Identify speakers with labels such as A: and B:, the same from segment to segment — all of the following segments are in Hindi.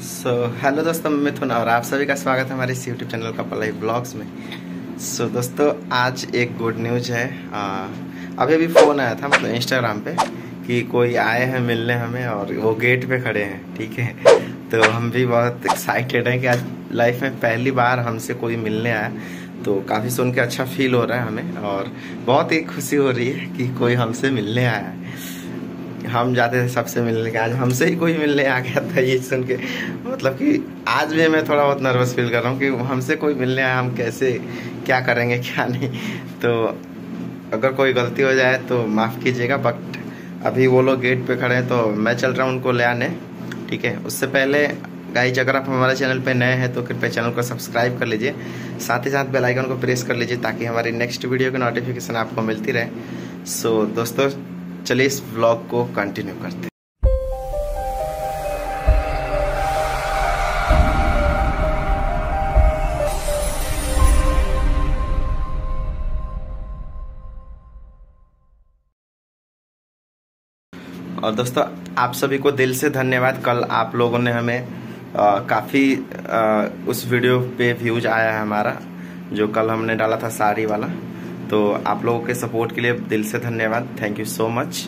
A: सो हेलो दोस्तों मैं मिथुन और आप सभी का स्वागत है हमारे इस यूट्यूब चैनल का पलाई ब्लॉग्स में। सो so, दोस्तों आज एक गुड न्यूज़ है। आ, अभी अभी फ़ोन आया था मतलब इंस्टाग्राम पे कि कोई आए हैं मिलने हमें और वो गेट पे खड़े हैं ठीक है? तो हम भी बहुत एक्साइटेड हैं कि आज लाइफ में पहली बार हमसे कोई मिलने आया। तो काफ़ी सुन के अच्छा फील हो रहा है हमें और बहुत ही खुशी हो रही है कि कोई हमसे मिलने आया है। हम जाते थे सबसे मिलने के आज हमसे ही कोई मिलने आ गया था ये सुन के। मतलब कि आज भी मैं थोड़ा बहुत नर्वस फील कर रहा हूँ कि हमसे कोई मिलने आया, हम कैसे, क्या करेंगे, क्या नहीं। तो अगर कोई गलती हो जाए तो माफ़ कीजिएगा बट अभी वो लोग गेट पे खड़े हैं तो मैं चल रहा हूँ उनको ले आने। ठीक है? उससे पहले गाइज़ अगर आप हमारे चैनल पे नए हैं तो कृपया चैनल को सब्सक्राइब कर लीजिए। साथ ही साथ बेल आइकन को प्रेस कर लीजिए ताकि हमारी नेक्स्ट वीडियो की नोटिफिकेशन आपको मिलती रहे। सो so, दोस्तों चलिए इस व्लॉग को कंटिन्यू करते हैं। और दोस्तों आप सभी को दिल से धन्यवाद। कल आप लोगों ने हमें काफ़ी उस वीडियो पे व्यूज़ आया है हमारा, जो कल हमने डाला था साड़ी वाला। तो आप लोगों के सपोर्ट के लिए दिल से धन्यवाद। Thank you so much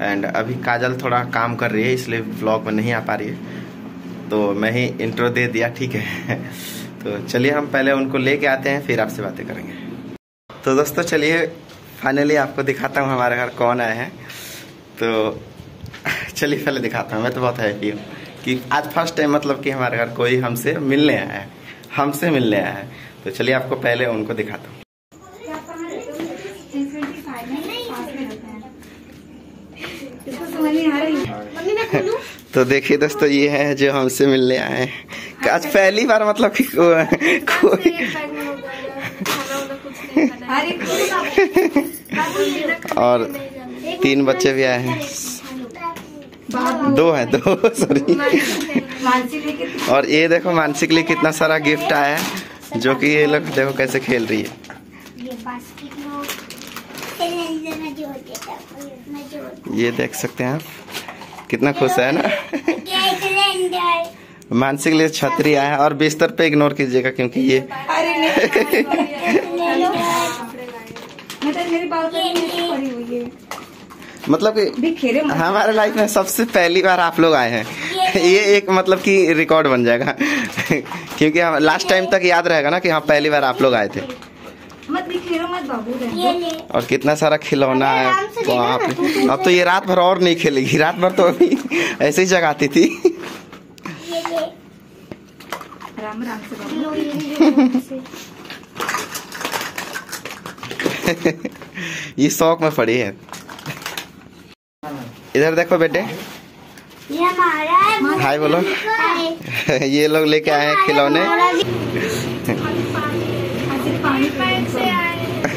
A: and अभी काजल थोड़ा काम कर रही है, इसलिए ब्लॉग में नहीं आ पा रही है। तो मैं ही इंट्रो दे दिया, ठीक है? तो चलिए हम पहले उनको लेके आते हैं, फिर आपसे बातें करेंगे। तो दोस्तों चलिए फाइनली आपको दिखाता हूँ हमारे घर कौन आए हैं। तो चलिए पहले दिखाता हूँ, मैं तो बहुत हैप्पी हूँ। कि आज फ़र्स्ट टाइम मतलब कि हमारे घर कोई हमसे मिलने आया है। हमसे मिलने आया है। तो चलिए आपको पहले उनको दिखाता हूँ। तो देखिए दोस्तों ये है जो हमसे मिलने आए हैं। आज पहली बार मतलब कि को- कोई और तीन बच्चे भी आए हैं। दो है दो सॉरी और ये देखो मानसी के लिए कितना सारा गिफ्ट आया है जो कि ये लोग देखो कैसे खेल रही है। ये देख सकते हैं आप कितना खुश है ना? मानसी के लिए छतरी आया है और बिस्तर पे इग्नोर कीजिएगा क्योंकि ये
B: अरे नहीं। मेरी है
A: मतलब कि हमारे लाइफ में सबसे पहली बार आप लोग आए हैं। ये एक मतलब कि रिकॉर्ड बन जाएगा। क्योंकि हम लास्ट टाइम तक याद रहेगा ना कि हाँ पहली बार आप लोग आए थे।
B: मत बिखेरो मत बाबू
A: और कितना सारा खिलौना है। बाप। अब तो ये रात भर और नहीं खेलेगी। रात भर तो अभी ऐसे ही जगाती थी।
B: राम राम से
A: ये शौक में पड़ी है। इधर देखो बेटे।
C: ये हमारा है
A: हाय बोलो। ये लोग लेके आए हैं खिलौने।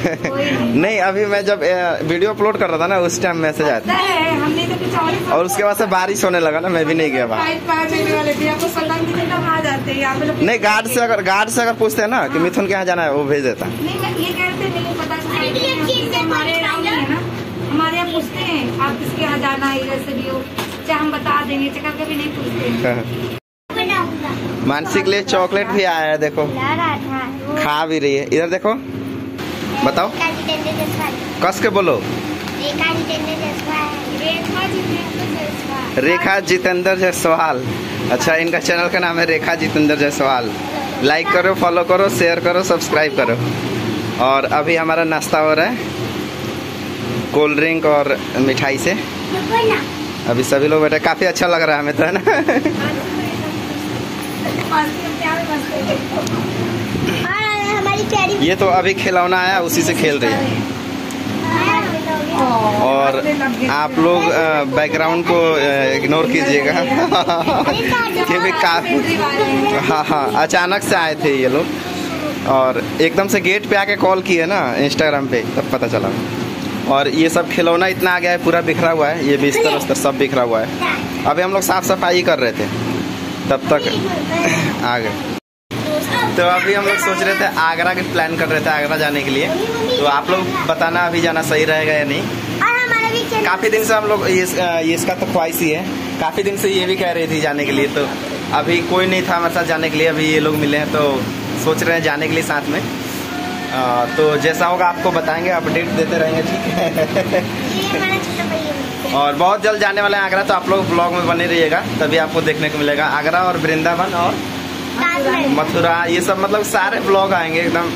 B: नहीं
A: नहीं अभी मैं जब वीडियो अपलोड कर रहा था ना उस टाइम मैसेज आया
B: है हमने तो और
A: था और उसके बाद से बारिश होने लगा ना मैं भी नहीं गया बाहर।
B: थे हैं? लोग
A: नहीं गार्ड से अगर गार्ड से अगर पूछते हैं ना कि मिथुन के यहाँ जाना है वो भेज देता।
C: से
B: हमारे यहाँ पूछते हैं, आप किसके यहाँ जाना है जैसे भी हो। चाहे हम बता देंगे चाहे कभी नहीं पूछते।
A: मानसी के लिए चॉकलेट भी आया है, देखो। खा भी रही है। इधर देखो। बताओ। कस के बोलो।
C: रेखा जितेंद्र जायसवाल।
A: अच्छा इनका चैनल का नाम है रेखा जितेंद्र जायसवाल। लाइक करो फॉलो करो शेयर करो सब्सक्राइब करो। और अभी हमारा नाश्ता हो रहा है। कोल्ड ड्रिंक और मिठाई से। अभी सभी लोग बैठे काफ़ी अच्छा लग रहा है हमें तो है ना? ये तो अभी खिलौना आया उसी से खेल रही है। और आप लोग बैकग्राउंड को इग्नोर कीजिएगा। क्योंकि काफ़ी हाँ हाँ अचानक से आए थे ये लोग। और एकदम से गेट पे आके कॉल किए ना इंस्टाग्राम पे तब पता चला। और ये सब खिलौना इतना आ गया है पूरा बिखरा हुआ है ये बिस्तर उस्तर सब बिखरा हुआ है। अभी हम लोग साफ़ सफ़ाई कर रहे थे तब तक आ गए। तो अभी हम लोग सोच रहे थे आगरा के प्लान कर रहे थे आगरा जाने के लिए। तो आप लोग बताना अभी जाना सही रहेगा या नहीं। काफ़ी दिन से हम लोग ये, ये इसका तो ख्वाहिश ही है। काफ़ी दिन से ये भी कह रही थी जाने के लिए तो अभी कोई नहीं था हमारे साथ जाने के लिए अभी ये लोग मिले हैं तो सोच रहे हैं जाने के लिए साथ में। आ, तो जैसा होगा आपको बताएँगे अपडेट देते रहेंगे ठीक है? और बहुत जल्द जाने वाले हैं आगरा तो आप लोग ब्लॉग में बने रहिएगा तभी आपको देखने को मिलेगा। आगरा और वृंदावन और मथुरा ये सब मतलब सारे ब्लॉग आएँगे एकदम।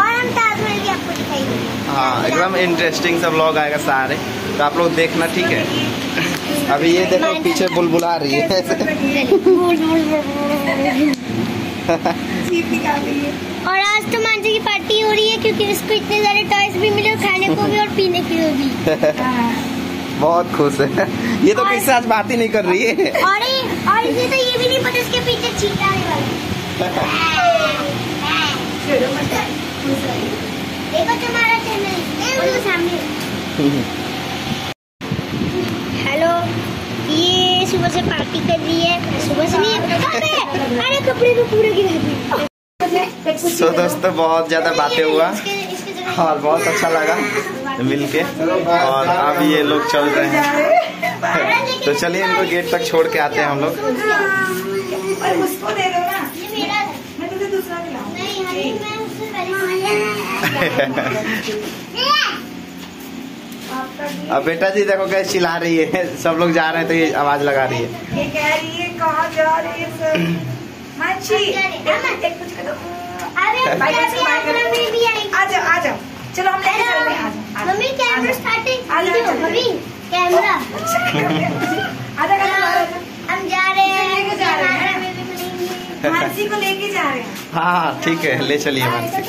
C: और हम ताजमहल भी आपको दिखाएँगे।
A: हाँ एकदम इंटरेस्टिंग सब ब्लॉग आएगा सारे। तो आप लोग देखना ठीक है? अभी ये देखो पीछे बुलबुला रही है।
C: और आज तो मांझी की पार्टी हो रही है क्योंकि इसको इतने सारे टॉयज भी मिले खाने को भी और पीने के लिए भी।
A: बहुत खुश है। ये तो किससे आज बात ही नहीं कर रही है?
C: और ये और इसे तो ये भी नहीं पता इसके पीछे देखो तुम्हारा चैनल सामने। हेलो ये सुबह से पार्टी कर रही है। सुबह से नहीं कपड़े को पूरे गिरा दिए
A: सो दोस्तों बहुत ज़्यादा बातें हुआ। और बहुत अच्छा लगा मिलके। और अब ये लोग चल रहे हैं। तो चलिए इनको गेट तक छोड़ के आते हैं हम लोग।
C: ये है।
A: अब बेटा जी देखो कैसे चिल्ला रही है। सब लोग जा रहे हैं तो ये आवाज़ लगा रही है।
B: है कहाँ जा रही है सर माची एक एक कुछ कर। दो
C: अरे
B: bye bye, bye bye.
C: Camera में भी आएगी
B: आ जाओ आ जाओ। चलो हम लेके चलते हैं आ जाओ,
C: मम्मी कैमरा स्टार्टिंग
B: आ जाओ,
C: मम्मी कैमरा
B: जाओ।
C: हम जा रहे हैं।
B: लेके जा रहे हैं।
C: कैमरा में भी मिलेंगे।
B: मानसी को लेके जा रहे हैं।
A: हाँ ठीक है ले चलिए मानसी।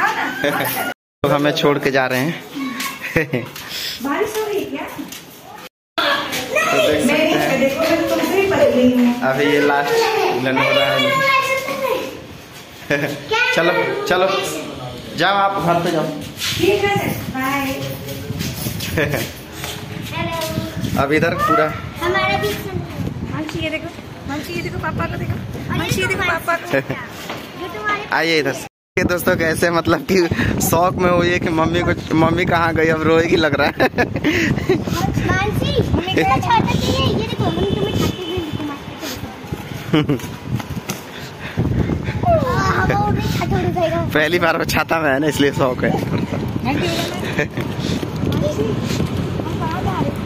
B: आओ ना।
A: लोग हमें छोड़ के जा रहे हैं।
B: बारिश हो रही है क्या?
A: तो देख सकते
B: तो हूँ
A: अभी ये लास्ट चलो चलो। जाओ आप घर पे जाओ।
B: ठीक है बाय
C: हेलो
A: अब इधर पूरा।
C: हमारा भी
B: मानसी ये देखो। मानसी ये देखो पापा को देखो। मानसी ये देखो पापा को।
C: जो तुम्हारे
A: आइए इधर। से दोस्तों कैसे मतलब कि शौक में हुई है कि मम्मी को मम्मी कहाँ गई अब रोएगी लग रहा है। पहली बार वो छाता में है ना इसलिए शौक है।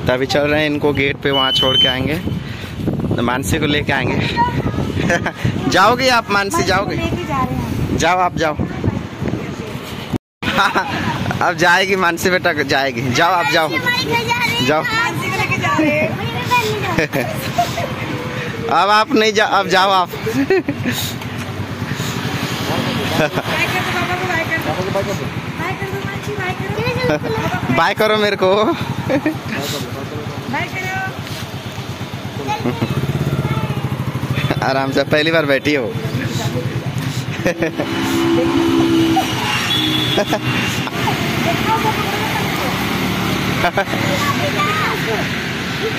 A: तो अभी चल रहे हैं इनको गेट पे वहाँ छोड़ के आएँगे। तो मानसी को लेके आएँगे। जाओगे आप मानसी जाओगे? जाओ आप जाओ। अब जाएगी मानसी बेटा जाएगी। जाओ आप जाओ। जाओ। अब आप नहीं जा, अब जाओ आप।
B: बाय कर
A: मेरे को। आराम से, पहली बार बैठी हो।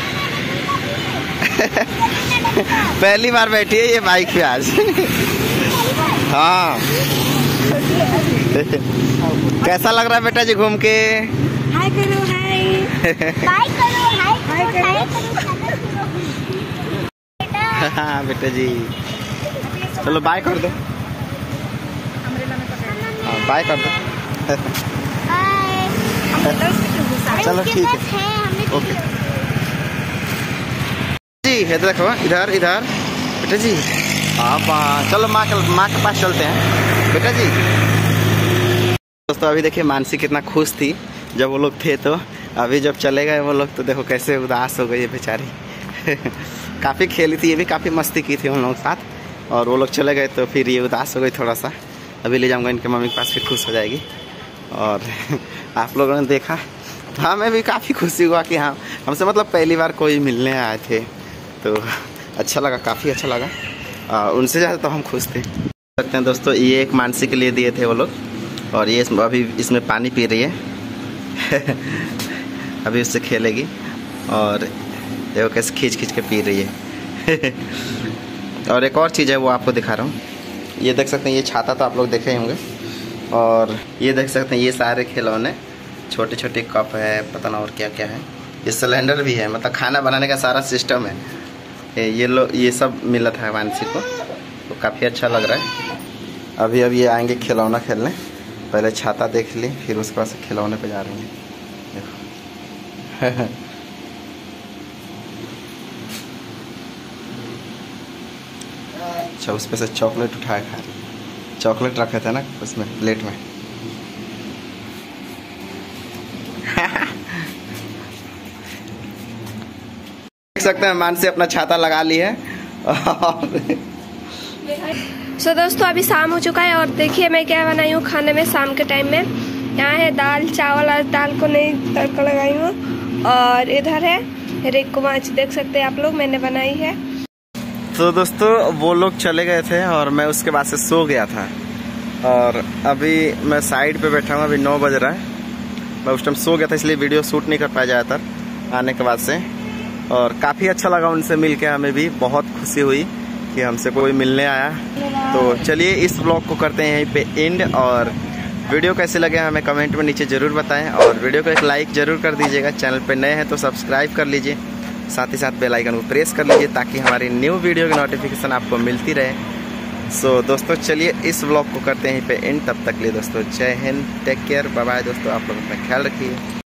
A: पहली बार बैठी है ये बाइक पे आज। हाँ। कैसा लग रहा है बेटा जी घूम के?
B: हाय करो हाय।
C: हाय करो
B: करो।
C: हाय करो।
A: हाँ बेटा जी। चलो बाय कर दो।
B: पकड़
A: हाँ बाय कर दो। चलो ठीक है।
C: है
A: ओके जी इधर देखो इधर इधर। बेटा जी, आप चलो माँ के माँ के पास चलते हैं। बेटा जी। दोस्तों, अभी देखिए मानसी कितना खुश थी, जब वो लोग थे तो। अभी जब चले गए वो लोग तो देखो कैसे उदास हो गई है बेचारी। काफ़ी खेली थी, ये भी काफ़ी मस्ती की थी उन लोगों के साथ। और वो लोग चले गए तो फिर ये उदास हो गई थोड़ा सा अभी ले जाऊँगा इनके मम्मी के पास, फिर खुश हो जाएगी। और आप लोगों ने देखा। हमें भी काफ़ी खुशी हुआ कि हाँ हमसे मतलब पहली बार कोई मिलने आए थे। तो अच्छा लगा काफ़ी अच्छा लगा। आ, उनसे ज़्यादा तो हम खुश थे। सकते हैं दोस्तों ये एक मानसी के लिए दिए थे वो लोग और ये अभी इसमें पानी पी रही है। अभी उससे खेलेगी और देखो कैसे खींच खींच के पी रही है। और एक और चीज़ है वो आपको दिखा रहा हूँ। ये देख सकते हैं ये छाता तो आप लोग देखे होंगे। और ये देख सकते हैं ये सारे खिलौने छोटे छोटे कप है पता ना और क्या क्या है। ये सिलेंडर भी है मतलब खाना बनाने का सारा सिस्टम है। ये लो, ये सब मिला था मानसी को। तो काफ़ी अच्छा लग रहा है। अभी अब ये आएँगे खिलौना खेलने। पहले छाता देख ली, फिर उसके बाद खिलौने पे जा रहे हैं। देखो। अच्छा उस पर से चॉकलेट उठाए खा रही। चॉकलेट रखे थे ना उसमें, प्लेट में देख सकते हैं मानसी अपना छाता लगा ली है।
D: सो so, दोस्तों अभी शाम हो चुका है और देखिए मैं क्या बनाई हूँ खाने में शाम के टाइम में। यहाँ है दाल चावल आज दाल को नहीं तड़का लगाई हूँ। और इधर है रेक माछ देख सकते हैं आप लोग मैंने बनाई है।
A: तो दोस्तों वो लोग चले गए थे और मैं उसके बाद से सो गया था। और अभी मैं साइड पे बैठा हूँ अभी नौ बज रहा है। मैं उस टाइम सो गया था इसलिए वीडियो शूट नहीं कर पाया ज़्यादातर आने के बाद से। और काफ़ी अच्छा लगा उनसे मिल के हमें भी बहुत खुशी हुई कि हमसे कोई मिलने आया। तो चलिए इस ब्लॉग को करते हैं यहीं पे एंड और वीडियो कैसे लगे हमें कमेंट में नीचे ज़रूर बताएँ और वीडियो को एक लाइक ज़रूर कर दीजिएगा। चैनल पे नए हैं तो सब्सक्राइब कर लीजिए। साथ ही साथ बेल आइकन को प्रेस कर लीजिए ताकि हमारी न्यू वीडियो की नोटिफिकेशन आपको मिलती रहे। सो so, दोस्तों चलिए इस ब्लॉग को करते हैं यहीं पे एंड तब तक लिए दोस्तों जय हिंद टेक केयर बाय दोस्तों आप लोग अपना ख्याल रखिए।